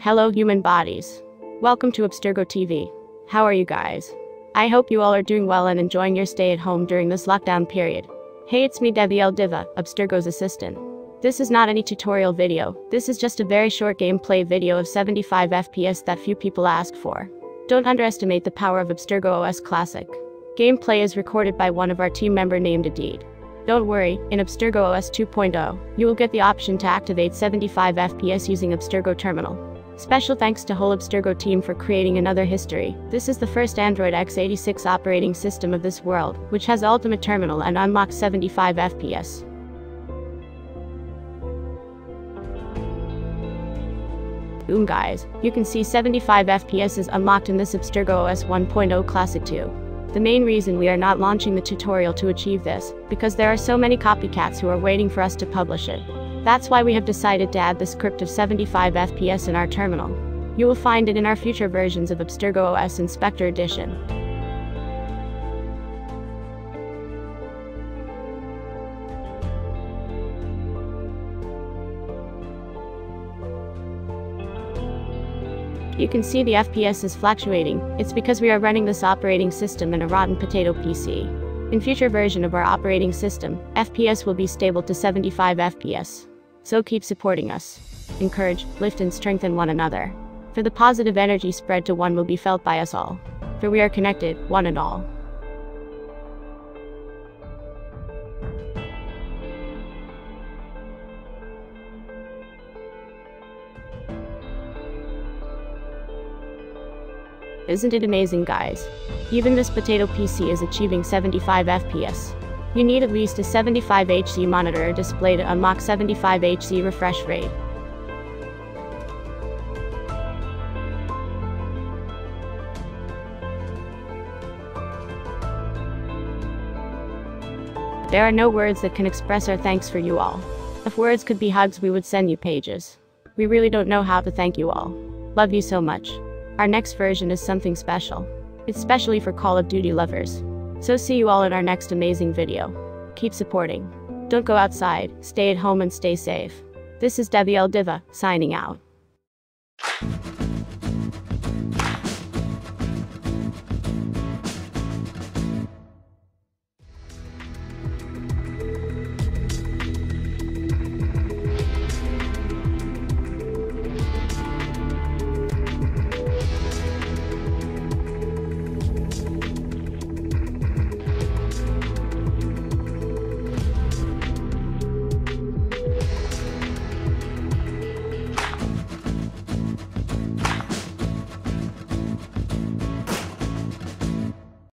Hello, human bodies. Welcome to Abstergo TV. How are you guys? I hope you all are doing well and enjoying your stay at home during this lockdown period. Hey, it's me, Debbie. Diva, Abstergo's assistant. This is not any tutorial video, this is just a very short gameplay video of 75 FPS that few people ask for. Don't underestimate the power of Abstergo OS Classic. Gameplay is recorded by one of our team member named Adid. Don't worry, in Abstergo OS 2.0, you will get the option to activate 75 FPS using Abstergo Terminal. Special thanks to whole Abstergo team for creating another history. This is the first Android x86 operating system of this world, which has Ultimate Terminal and unlocks 75 FPS. Boom guys, you can see 75 FPS is unlocked in this Abstergo OS 1.0 Classic 2. The main reason we are not launching the tutorial to achieve this, because there are so many copycats who are waiting for us to publish it. That's why we have decided to add the script of 75 FPS in our terminal. You will find it in our future versions of Abstergo OS Inspector Edition. You can see the FPS is fluctuating, it's because we are running this operating system in a rotten potato PC. In future version of our operating system, FPS will be stable to 75 FPS. So keep supporting us. Encourage, lift and strengthen one another. For the positive energy spread to one will be felt by us all. For we are connected, one and all. Isn't it amazing guys? Even this potato PC is achieving 75 FPS. You need at least a 75Hz monitor or display to unlock 75Hz refresh rate. There are no words that can express our thanks for you all. If words could be hugs we would send you pages. We really don't know how to thank you all. Love you so much. Our next version is something special. It's specially for Call of Duty lovers. So see you all in our next amazing video. Keep supporting. Don't go outside, stay at home and stay safe. This is Debbie. Diva, signing out.